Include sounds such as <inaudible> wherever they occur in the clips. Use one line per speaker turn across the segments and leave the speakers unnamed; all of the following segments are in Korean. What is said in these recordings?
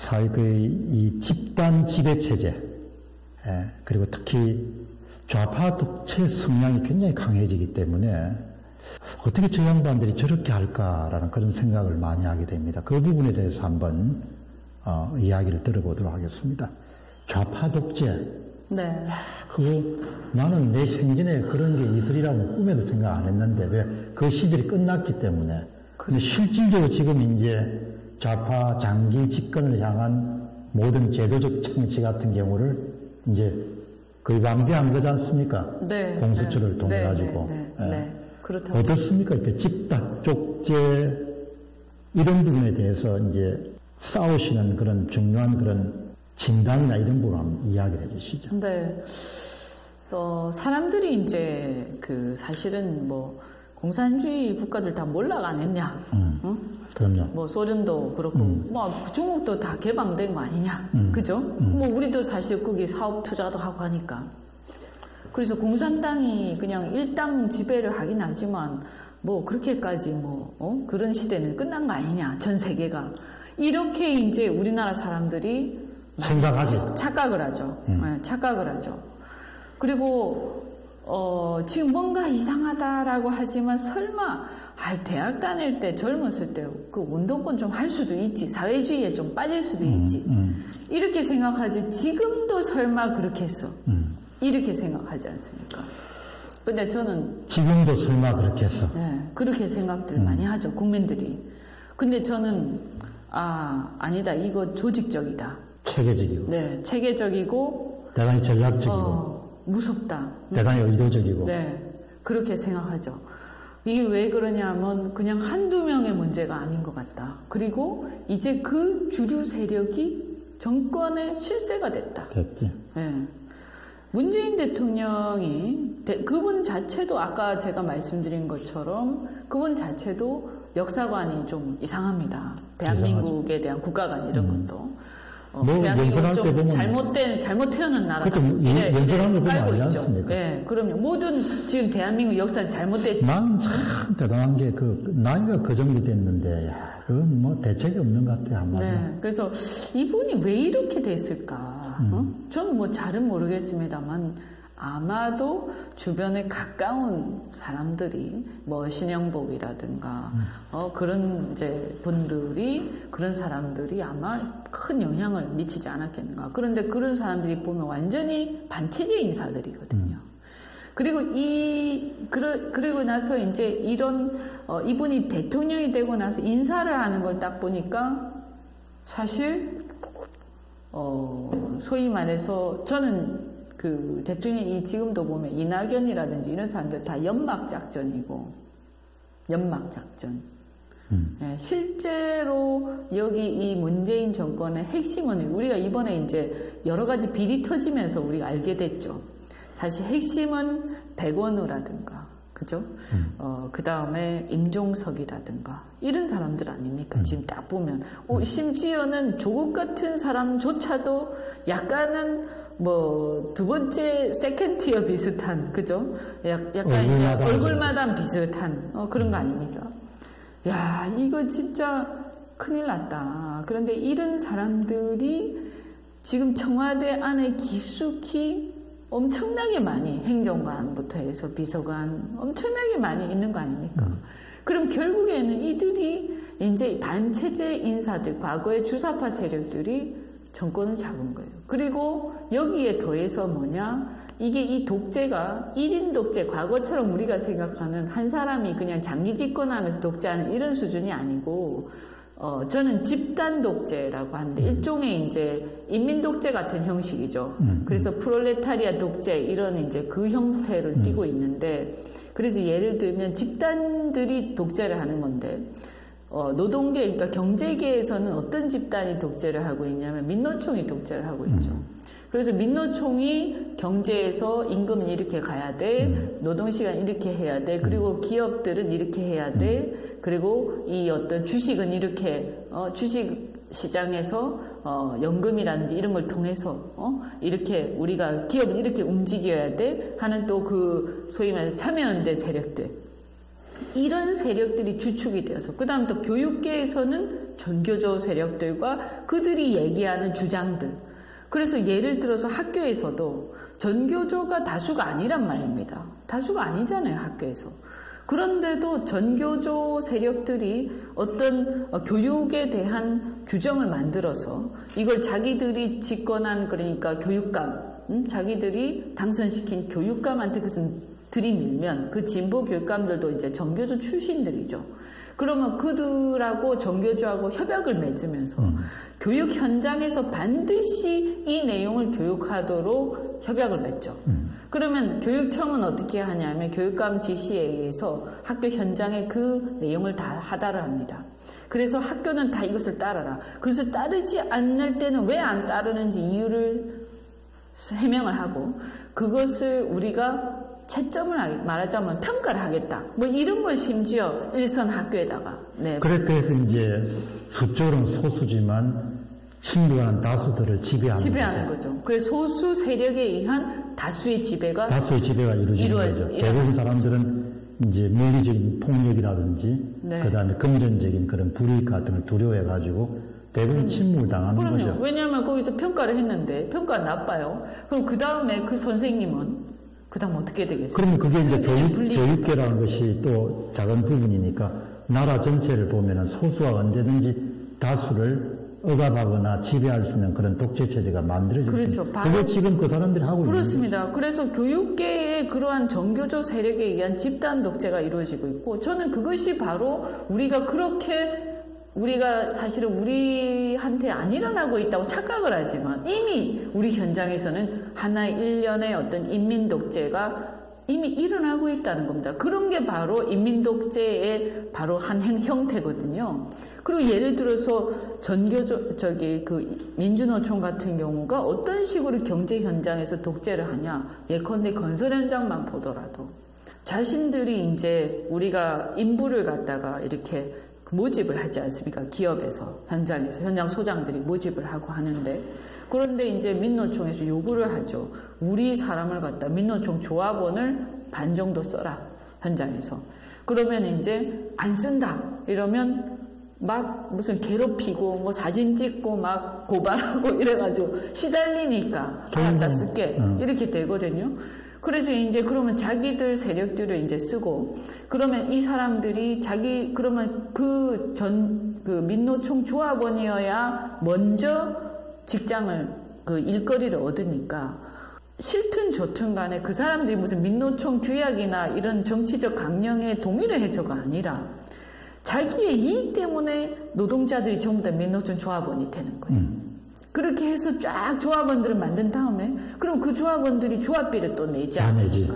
사회 그이 집단 지배 체제 예, 그리고 특히 좌파 독재 성향이 굉장히 강해지기 때문에 어떻게 저 양반들이 저렇게 할까라는 그런 생각을 많이 하게 됩니다. 그 부분에 대해서 한번 어, 이야기를 들어보도록 하겠습니다. 좌파 독재.
네.
그거 나는 내 생전에 그런 게 있으리라고 꿈에도 생각 안 했는데 왜 그 시절이 끝났기 때문에. 근데 실질적으로 지금 이제 좌파 장기 집권을 향한 모든 제도적 창치 같은 경우를 이제 거의 완비한 거지 않습니까?
네.
공수처를
네.
통해
네,
가지고.
네,
예.
네, 네. 그렇다고.
어떻습니까? 이렇게 집단 쪽제 이런 부분에 대해서 이제 싸우시는 그런 중요한 그런 진단이나 이런 부분 한번 이야기를 해주시죠.
네. 어, 사람들이 이제 그 사실은 뭐 공산주의 국가들 다 몰락 안 했냐?
음.
응?
그럼요.
뭐 소련도 그렇고 뭐 중국도 다 개방된 거 아니냐?
음.
그죠? 뭐 우리도 사실 거기 사업 투자도 하고 하니까. 그래서 공산당이 그냥 일당 지배를 하긴 하지만 뭐 그렇게까지 뭐 어? 그런 시대는 끝난 거 아니냐? 전 세계가 이렇게 이제 우리나라 사람들이
생각하지.
착각을 하죠. 네, 착각을 하죠. 그리고 어, 지금 뭔가 이상하다라고 하지만 설마 아, 대학 다닐 때 젊었을 때 그 운동권 좀 할 수도 있지 사회주의에 좀 빠질 수도 있지. 이렇게 생각하지. 지금도 설마 그렇게 했어? 이렇게 생각하지 않습니까? 근데 저는
지금도 설마 그렇게 했어.
네, 그렇게 생각들 많이 하죠 국민들이. 근데 저는 아 아니다. 이거 조직적이다.
체계적이고,
네 체계적이고
대단히 전략적이고,
어, 무섭다.
대단히 의도적이고.
네, 그렇게 생각하죠. 이게 왜 그러냐면 그냥 한두 명의 문제가 아닌 것 같다. 그리고 이제 그 주류 세력이 정권의 실세가 됐다.
됐지.
예. 문재인 대통령이 대- 그분 자체도 아까 제가 말씀드린 것처럼 그분 자체도 역사관이 좀 이상합니다. 대한민국에 대한 국가관 이런 것도. 어,
뭐 연설할
때좀
보면
잘못된 잘못 태어난 나라다.
그것도 연-
이래-
연설하는 거 보면 알지. 않습니까?
예, 그럼요. 모든 지금 대한민국 역사는 잘못됐죠.
난 참 대단한 게 그 나이가 그 정도 됐는데 야, 그건 뭐 대책이 없는 것 같아 한마디로.
네, 그래서 이분이 왜 이렇게 됐을까? 어? 저는 뭐 잘은 모르겠습니다만 아마도 주변에 가까운 사람들이 뭐 신영복이라든가 어, 그런 이제 분들이 그런 사람들이 아마 큰 영향을 미치지 않았겠는가. 그런데 그런 사람들이 보면 완전히 반체제 인사들이거든요. 그리고 이 그러, 그리고 나서 이제 이런 어, 이분이 대통령이 되고 나서 인사를 하는 걸 딱 보니까 사실 어, 소위 말해서 저는 그 대통령이 지금도 보면 이낙연이라든지 이런 사람들 다 연막 작전이고 연막 작전. 예, 실제로 여기 이 문재인 정권의 핵심은 우리가 이번에 이제 여러 가지 비리 터지면서 우리가 알게 됐죠. 사실 핵심은 백원우라든가, 그죠? 어, 그 다음에 임종석이라든가, 이런 사람들 아닙니까? 지금 딱 보면. 어, 심지어는 조국 같은 사람조차도 약간은 뭐, 두 번째 세컨티어 비슷한, 그죠? 약, 약간 이제
얼굴마다
얼굴마다 비슷한, 어, 그런 거 아닙니까? 야, 이거 진짜 큰일 났다. 그런데 이런 사람들이 지금 청와대 안에 깊숙이 엄청나게 많이 행정관부터 해서 비서관 엄청나게 많이 있는 거 아닙니까? 그럼 결국에는 이들이 이제 반체제 인사들, 과거의 주사파 세력들이 정권을 잡은 거예요. 그리고 여기에 더해서 뭐냐? 이게 이 독재가 1인 독재, 과거처럼 우리가 생각하는 한 사람이 그냥 장기 집권하면서 독재하는 이런 수준이 아니고, 어, 저는 집단 독재라고 하는데, 일종의 이제 인민 독재 같은 형식이죠. 그래서 프롤레타리아 독재, 이런 이제 그 형태를 띠고 있는데, 그래서 예를 들면 집단들이 독재를 하는 건데, 어, 노동계, 그러니까 경제계에서는 어떤 집단이 독재를 하고 있냐면 민노총이 독재를 하고 있죠. 그래서 민노총이 경제에서 임금은 이렇게 가야 돼, 노동시간 이렇게 해야 돼, 그리고 기업들은 이렇게 해야 돼, 그리고 이 어떤 주식은 이렇게, 어, 주식 시장에서 어, 연금이라든지 이런 걸 통해서 어? 이렇게 우리가 기업은 이렇게 움직여야 돼 하는 또 그 소위 말해 참여연대 세력들 이런 세력들이 주축이 되어서 그 다음 또 교육계에서는 전교조 세력들과 그들이 얘기하는 주장들 그래서 예를 들어서 학교에서도 전교조가 다수가 아니란 말입니다. 다수가 아니잖아요, 학교에서. 그런데도 전교조 세력들이 어떤 어, 교육에 대한 규정을 만들어서 이걸 자기들이 집권한 그러니까 교육감, 음? 자기들이 당선시킨 교육감한테 그것은 들이밀면 그 진보 교육감들도 이제 전교조 출신들이죠. 그러면 그들하고 정교조하고 협약을 맺으면서 음. 교육 현장에서 반드시 이 내용을 교육하도록 협약을 맺죠. 음. 그러면 교육청은 어떻게 하냐면 교육감 지시에 의해서 학교 현장에 그 내용을 다 하다를 합니다. 그래서 학교는 다 이것을 따라라. 그것을 따르지 않을 때는 왜 안 따르는지 이유를 해명을 하고 그것을 우리가 채점을 말하자면 평가를 하겠다. 뭐 이런 걸 심지어 일선 학교에다가.
네. 그래서 이제 수적으로는 소수지만 친구한 다수들을 지배하는,
지배하는 거죠. 거죠. 그래서 소수 세력에 의한 다수의 지배가
다수의 지배가 이루어지는 이루어, 거죠. 대부분 사람들은 이제 물리적인 폭력이라든지 네. 그다음에 금전적인 그런 불이익 같은 걸 두려워해 가지고 대부분 음. 침묵을 당하는 그럼요. 거죠.
왜냐하면 거기서 평가를 했는데 평가가 나빠요. 그럼 그 다음에 그 선생님은 그 다음 어떻게 되겠어요?
그러면 그게 이제 교육, 교육계라는 것이 또 작은 부분이니까 나라 전체를 보면은 소수와 언제든지 다수를 억압하거나 지배할 수 있는 그런 독재 체제가 만들어질 그렇죠. 그게 지금 그 사람들이 하고
그렇습니다.
있는
거죠. 그래서 교육계의 그러한 정교조 세력에 의한 집단 독재가 이루어지고 있고 저는 그것이 바로 우리가 그렇게 우리가 사실은 우리한테 안 일어나고 있다고 착각을 하지만 이미 우리 현장에서는 하나의 일련의 어떤 인민 독재가 이미 일어나고 있다는 겁니다. 그런 게 바로 인민 독재의 바로 한 형태거든요. 그리고 예를 들어서 전교 저기 그 민주노총 같은 경우가 어떤 식으로 경제 현장에서 독재를 하냐? 예컨대 건설 현장만 보더라도 자신들이 이제 우리가 인부를 갖다가 이렇게 모집을 하지 않습니까? 기업에서, 현장에서, 현장 소장들이 모집을 하고 하는데, 그런데 이제 민노총에서 요구를 하죠. 우리 사람을 갖다 민노총 조합원을 반 정도 써라, 현장에서. 그러면 이제 안 쓴다. 이러면 막 무슨 괴롭히고 뭐 사진 찍고 막 고발하고 <laughs> 이래가지고 시달리니까 알았다 쓸게 음. 이렇게 되거든요. 그래서 이제 그러면 자기들 세력들을 이제 쓰고 그러면 이 사람들이 자기 그러면 그 전그 그 민노총 조합원이어야 먼저 직장을 그 일거리를 얻으니까 싫든 좋든 간에 그 사람들이 무슨 민노총 규약이나 이런 정치적 강령에 동의를 해서가 아니라 자기의 이익 때문에 노동자들이 전부 다 민노총 조합원이 되는 거예요. 음. 그렇게 해서 쫙 조합원들을 만든 다음에 그럼 그 조합원들이 조합비를 또 내지 않습니까?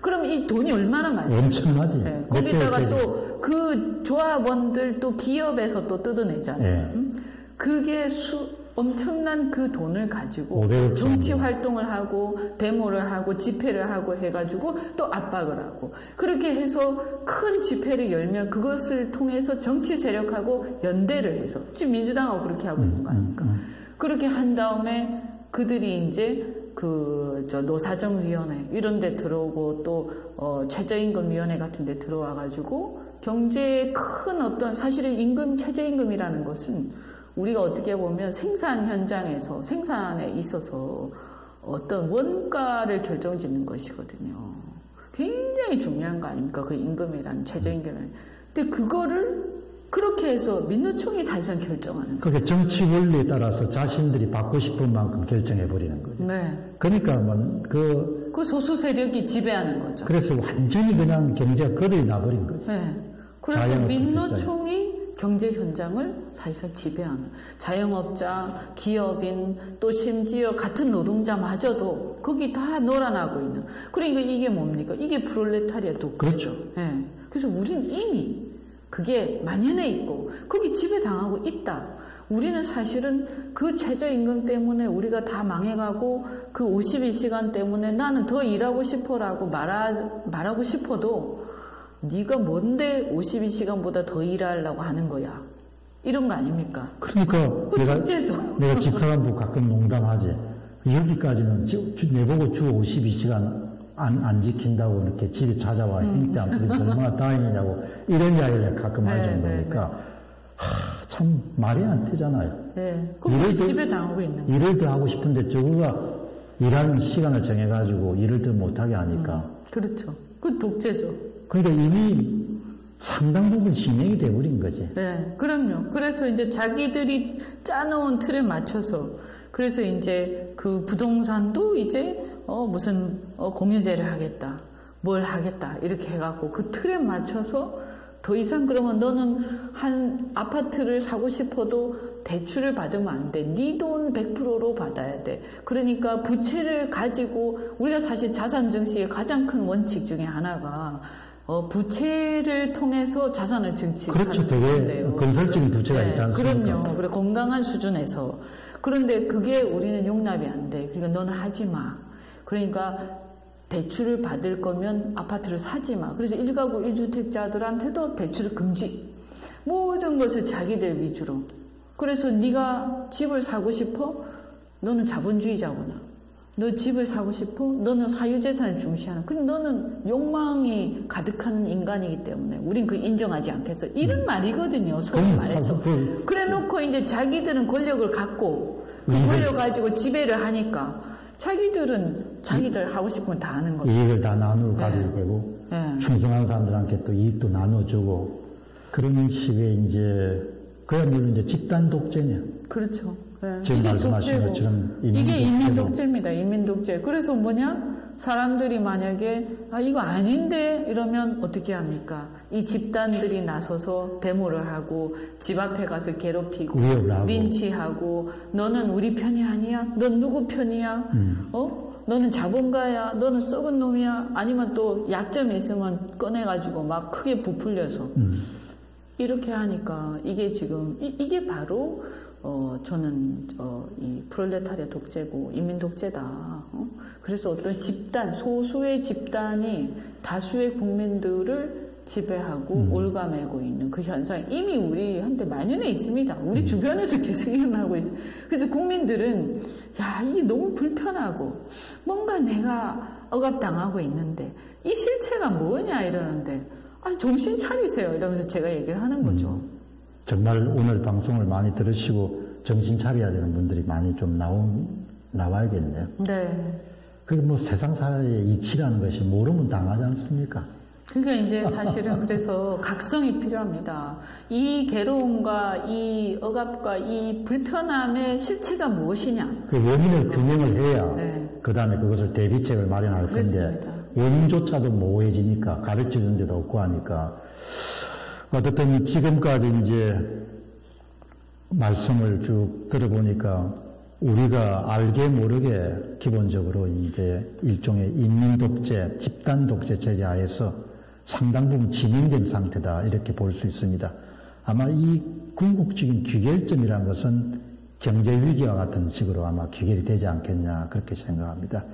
그럼 이 돈이 얼마나 많습니까?
엄청나지.
네. 거기다가 또 그 조합원들 또 기업에서 또 뜯어내잖아요. 네. 그게 수, 엄청난 그 돈을 가지고 정치 활동을 하고 데모를 하고 집회를 하고 해가지고 또 압박을 하고 그렇게 해서 큰 집회를 열면 그것을 통해서 정치 세력하고 연대를 해서 지금 민주당하고 그렇게 하고 있는 거 아닙니까? 음, 음, 음. 그렇게 한 다음에 그들이 이제 그 저 노사정위원회 이런 데 들어오고 또 어, 최저임금위원회 같은 데 들어와 가지고 경제에 큰 어떤 사실은 임금 최저임금이라는 것은 우리가 어떻게 보면 생산 현장에서 생산에 있어서 어떤 원가를 결정짓는 것이거든요. 굉장히 중요한 거 아닙니까? 그 임금이라는 최저임금을. 근데 그거를 그렇게 해서 민노총이 사실상 결정하는
거예요. 그게 정치 원리에 따라서 자신들이 받고 싶은 만큼 결정해 버리는 거죠. 네. 그러니까 뭐그
그 소수 세력이 지배하는 거죠.
그래서 완전히 그냥 경제가 거들이 나버린 거죠. 네.
그래서 민노총이 경제 현장을 사실상 지배하는 자영업자, 기업인, 또 심지어 같은 노동자마저도 거기 다 놀아나고 있는. 그러니까 이게 뭡니까? 이게 프롤레타리아 독재죠.
그렇죠.
네. 그래서 우리는 이미 그게 만연해 있고 거기 지배당하고 있다. 우리는 사실은 그 최저임금 때문에 우리가 다 망해가고 그 52시간 때문에 나는 더 일하고 싶어라고 말하, 말하고 싶어도 네가 뭔데 52시간보다 더 일하려고 하는 거야. 이런 거 아닙니까?
그러니까 내가, 내가 집사람도 가끔 농담하지. 여기까지는 내보고 주 52시간 안, 안 지킨다고 이렇게 집에 찾아와
음.
행패 안 부리고 얼마나 다행이냐고 이런 이야기를 가끔 할
네,
정도니까 하, 참 말이 안 되잖아요.
네. 그럼 집에 당하고 있는 거예요.
일을 더 하고 싶은데 저거가 일하는 시간을 정해가지고 일을 더 못하게 하니까
그렇죠. 그 독재죠.
그러니까 이미 상당 부분 진행이 돼버린 거지.
네, 그럼요. 그래서 이제 자기들이 짜놓은 틀에 맞춰서 그래서 이제 그 부동산도 이제 어 무슨 어 공유제를 하겠다, 뭘 하겠다 이렇게 해갖고 그 틀에 맞춰서 더 이상 그러면 너는 한 아파트를 사고 싶어도 대출을 받으면 안 돼. 네 돈 100%로 받아야 돼. 그러니까 부채를 가지고 우리가 사실 자산 증식의 가장 큰 원칙 중에 하나가 어, 부채를 통해서 자산을 증식하는
그렇죠. 되게
건데요.
건설적인 부채가 있지 않습니까?
그럼요. 그래 건강한 수준에서. 그런데 그게 우리는 용납이 안 돼. 그러니까 너는 하지 마. 그러니까 대출을 받을 거면 아파트를 사지 마. 그래서 일가구 일주택자들한테도 대출을 금지. 모든 것을 자기들 위주로. 그래서 네가 집을 사고 싶어? 너는 자본주의자구나. 너 집을 사고 싶어? 너는 사유재산을 중시하는. 근데 너는 욕망이 가득한 인간이기 때문에 우린 그 인정하지 않겠어. 이런 말이거든요. 소위
그럼
말해서.
그-
그래 놓고 이제 자기들은 권력을 갖고 그
이익을-
권력 가지고 지배를 하니까 자기들은 자기들 하고 싶은 건 다 하는 거죠.
이익을 다 나누고 가지고 되고
네.
충성한 사람들한테 또 이익도 나눠주고 그런 식의 이제 그야말로 이제 집단 독재냐.
그렇죠. 예.
지금 말씀하신
독재고.
것처럼 이민
이게. 인민 독재입니다. 인민 독재. 그래서 뭐냐? 사람들이 만약에 아 이거 아닌데 이러면 어떻게 합니까? 이 집단들이 나서서 데모를 하고 집 앞에 가서
괴롭히고.
린치하고 너는 우리 편이 아니야? 넌 누구 편이야?
음.
어? 너는 자본가야? 너는 썩은 놈이야? 아니면 또 약점이 있으면 꺼내가지고 막 크게 부풀려서
음.
이렇게 하니까 이게 지금 이, 게 바로 어 저는 어, 이 프롤레타리아 독재고 인민 독재다. 어? 그래서 어떤 집단 소수의 집단이 다수의 국민들을 지배하고 올가매고 있는 그 현상이 이미 우리한테 만연해 있습니다. 우리 주변에서 계속 일어나고 있어. 그래서 국민들은 야 이게 너무 불편하고 뭔가 내가 억압당하고 있는데 이 실체가 뭐냐 이러는데 아 정신 차리세요 이러면서 제가 얘기를 하는 거죠.
정말 오늘 방송을 많이 들으시고 정신 차려야 되는 분들이 많이 좀 나온, 나와야겠네요.
네.
그게 뭐 세상 살이의 이치라는 것이 모르면 당하지 않습니까?
그러니까 이제 사실은 그래서 각성이 필요합니다. 이 괴로움과 이 억압과 이 불편함의 실체가 무엇이냐?
그 원인을 규명을 해야
네.
그 다음에 그것을 대비책을 마련할 건데
그렇습니다.
원인조차도 모호해지니까 가르쳐 주는 데도 없고 하니까 어떻든 지금까지 이제 말씀을 쭉 들어보니까 우리가 알게 모르게 기본적으로 이제 일종의 인민 독재, 집단 독재 체제 하에서 상당 부분 진행된 상태다 이렇게 볼 수 있습니다. 아마 이 궁극적인 귀결점이라는 것은 경제 위기와 같은 식으로 아마 귀결이 되지 않겠냐 그렇게 생각합니다.